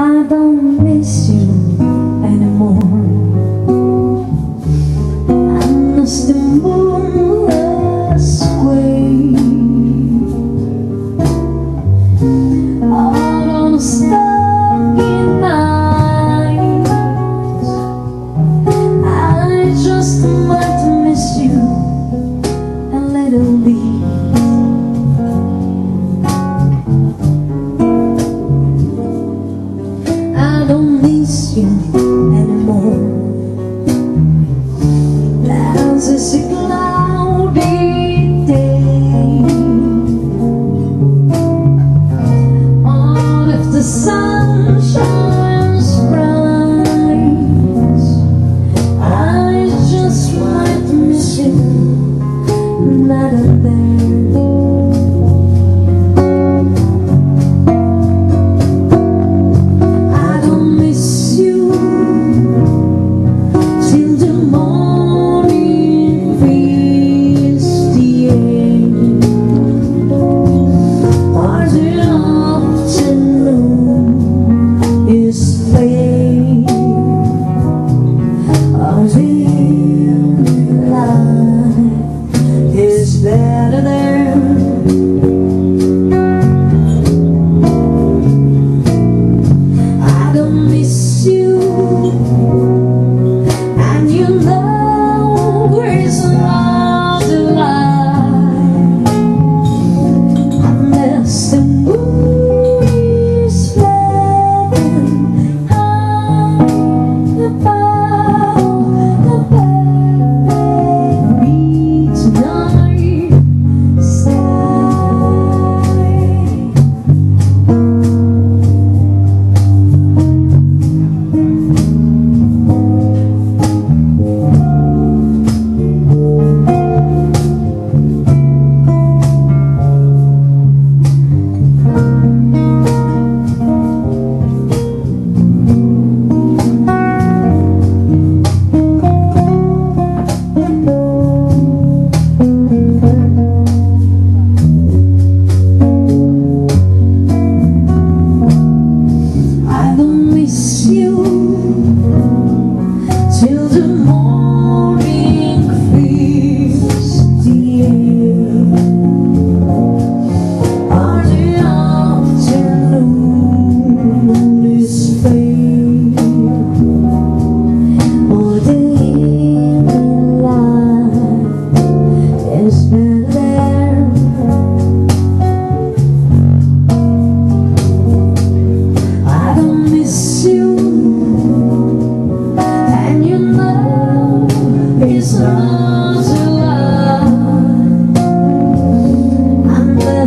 I don't miss you anymore. I miss the moonless It's a cloudy day, on if the sun. me so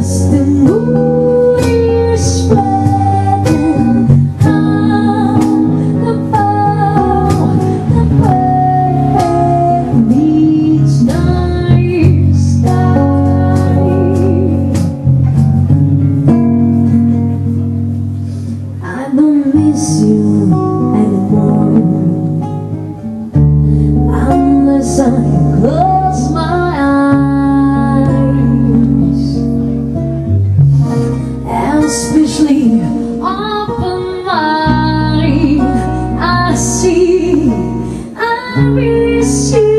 just wish you